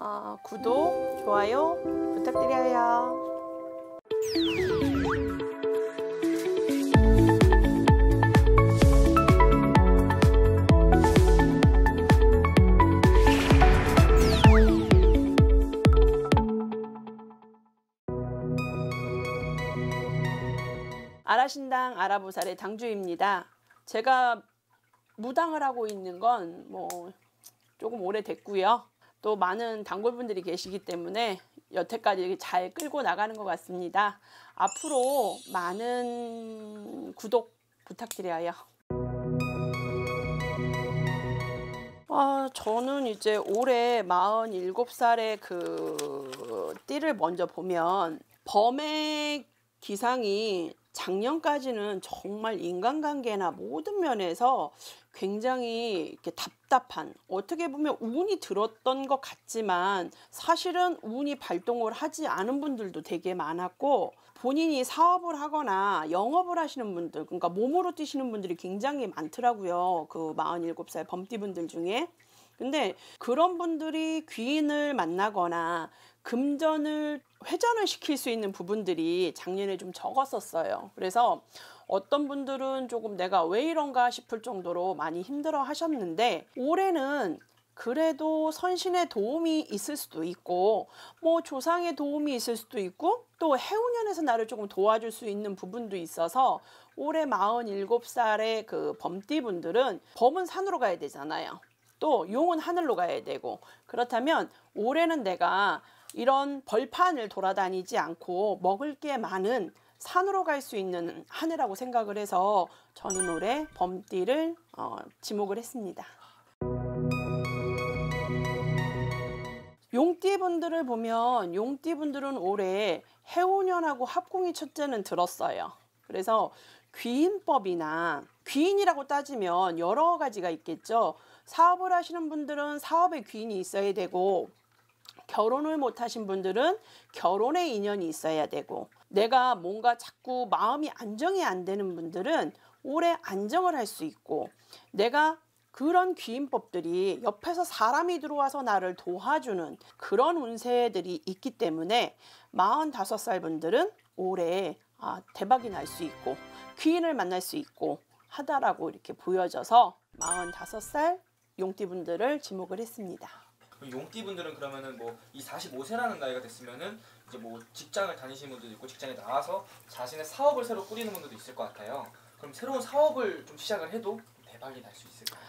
어, 구독, 좋아요 부탁드려요. 아라신당 아라보살의 당주입니다. 제가 무당을 하고 있는 건 뭐 조금 오래됐고요. 또 많은 단골분들이 계시기 때문에 여태까지 잘 끌고 나가는 것 같습니다. 앞으로 많은 구독 부탁드려요. 아, 저는 이제 올해 47살의 그 띠를 먼저 보면 범의 기상이 작년까지는 정말 인간관계나 모든 면에서 굉장히 이렇게 답답한 어떻게 보면 운이 들었던 것 같지만 사실은 운이 발동을 하지 않은 분들도 되게 많았고 본인이 사업을 하거나 영업을 하시는 분들 그러니까 몸으로 뛰시는 분들이 굉장히 많더라고요. 그 47살 범띠 분들 중에 근데 그런 분들이 귀인을 만나거나 금전을 회전을 시킬 수 있는 부분들이 작년에 좀 적었었어요. 그래서 어떤 분들은 조금 내가 왜 이런가 싶을 정도로 많이 힘들어 하셨는데 올해는 그래도 선신의 도움이 있을 수도 있고 뭐 조상의 도움이 있을 수도 있고 또 해운년에서 나를 조금 도와줄 수 있는 부분도 있어서 올해 47살의 그 범띠 분들은 범은 산으로 가야 되잖아요. 또 용은 하늘로 가야 되고 그렇다면 올해는 내가 이런 벌판을 돌아다니지 않고 먹을 게 많은 산으로 갈 수 있는 한 해라고 생각을 해서 저는 올해 범띠를 어, 지목을 했습니다. 용띠분들을 보면 용띠분들은 올해 해오년하고 합공이 첫째는 들었어요. 그래서 귀인법이나 귀인이라고 따지면 여러 가지가 있겠죠. 사업을 하시는 분들은 사업에 귀인이 있어야 되고 결혼을 못 하신 분들은 결혼의 인연이 있어야 되고 내가 뭔가 자꾸 마음이 안정이 안 되는 분들은 오래 안정을 할 수 있고 내가 그런 귀인법들이 옆에서 사람이 들어와서 나를 도와주는 그런 운세들이 있기 때문에 45살 분들은 올해 아, 대박이 날 수 있고 귀인을 만날 수 있고 하다라고 이렇게 보여져서 45살 용띠분들을 지목을 했습니다. 용띠분들은 그러면은 뭐 이 45세라는 나이가 됐으면은 이제 뭐 직장을 다니시는 분들도 있고 직장에 나와서 자신의 사업을 새로 꾸리는 분들도 있을 것 같아요. 그럼 새로운 사업을 좀 시작을 해도 대박이 날 수 있을까요?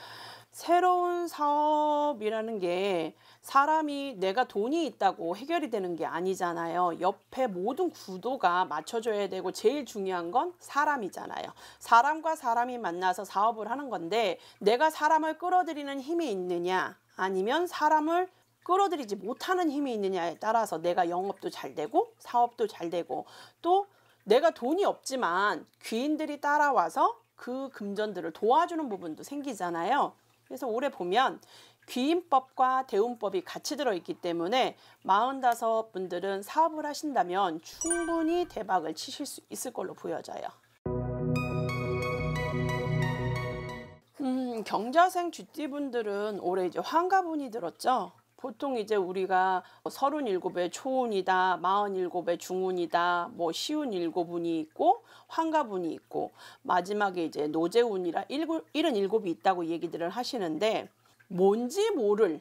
새로운 사업이라는 게 사람이 내가 돈이 있다고 해결이 되는 게 아니잖아요. 옆에 모든 구도가 맞춰줘야 되고 제일 중요한 건 사람이잖아요. 사람과 사람이 만나서 사업을 하는 건데 내가 사람을 끌어들이는 힘이 있느냐 아니면 사람을 끌어들이지 못하는 힘이 있느냐에 따라서 내가 영업도 잘 되고 사업도 잘 되고 또 내가 돈이 없지만 귀인들이 따라와서 그 금전들을 도와주는 부분도 생기잖아요. 그래서 올해 보면 귀인법과 대운법이 같이 들어있기 때문에 45분들은 사업을 하신다면 충분히 대박을 치실 수 있을 걸로 보여져요. 음, 경자생 쥐띠분들은 올해 이제 환가분이 들었죠. 보통 이제 우리가 37의 초운이다, 47의 중운이다, 뭐 시운 7운이 있고 환가분이 있고 마지막에 이제 노재운이라 77이 있다고 얘기들을 하시는데 뭔지 모를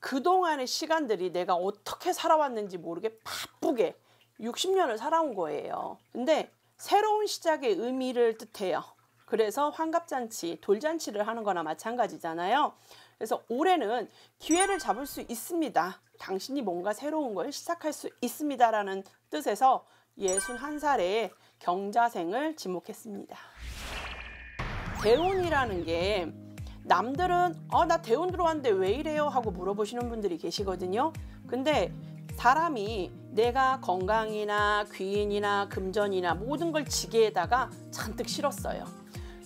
그동안의 시간들이 내가 어떻게 살아왔는지 모르게 바쁘게 60년을 살아온 거예요. 근데 새로운 시작의 의미를 뜻해요. 그래서 환갑잔치, 돌잔치를 하는 거나 마찬가지잖아요. 그래서 올해는 기회를 잡을 수 있습니다. 당신이 뭔가 새로운 걸 시작할 수 있습니다라는 뜻에서 61살의 경자생을 지목했습니다. 대운이라는 게 남들은 어, 나 대운 들어왔는데 왜 이래요? 하고 물어보시는 분들이 계시거든요. 근데 사람이 내가 건강이나 귀인이나 금전이나 모든 걸 지게에다가 잔뜩 실었어요.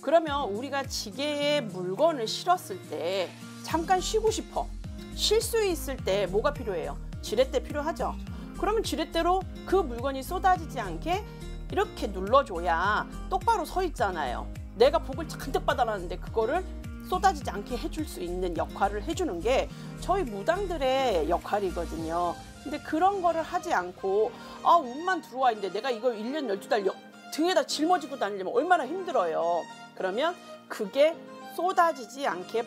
그러면 우리가 지게에 물건을 실었을 때 잠깐 쉬고 싶어. 쉴 수 있을 때 뭐가 필요해요? 지렛대 필요하죠. 그러면 지렛대로 그 물건이 쏟아지지 않게 이렇게 눌러줘야 똑바로 서 있잖아요. 내가 복을 잔뜩 받아놨는데 그거를 쏟아지지 않게 해줄 수 있는 역할을 해주는 게 저희 무당들의 역할이거든요. 근데 그런 거를 하지 않고 아 운만 들어와 있는데 내가 이걸 1년 12달 여- 등에다 짊어지고 다니려면 얼마나 힘들어요. 그러면 그게 쏟아지지 않게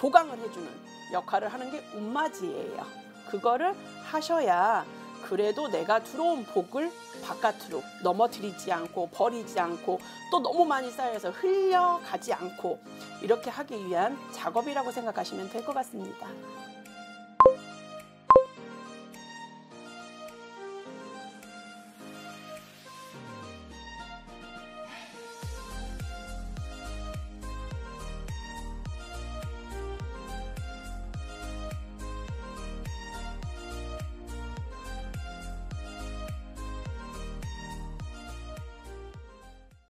보강을 해주는 역할을 하는 게 운맞이예요. 그거를 하셔야 그래도 내가 들어온 복을 바깥으로 넘어뜨리지 않고 버리지 않고 또 너무 많이 쌓여서 흘려가지 않고 이렇게 하기 위한 작업이라고 생각하시면 될 것 같습니다.